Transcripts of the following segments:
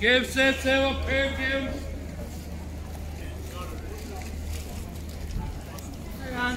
Give Sensei a perfume. How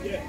Face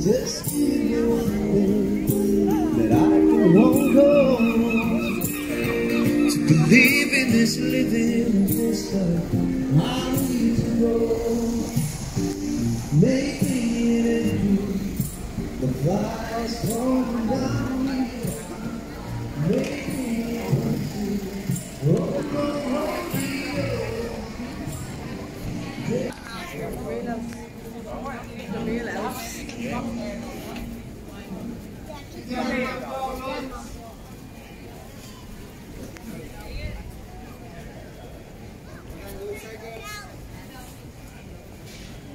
Just give me one thing that I can hold on to believe in this living this life. I need to go. Making it through the flies falling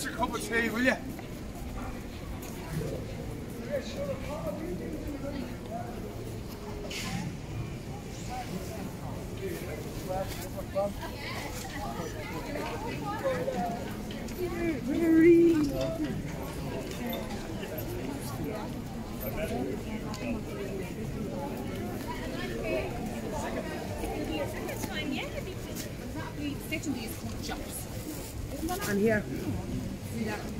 That's your cup of tea, will you? I'm here. I'm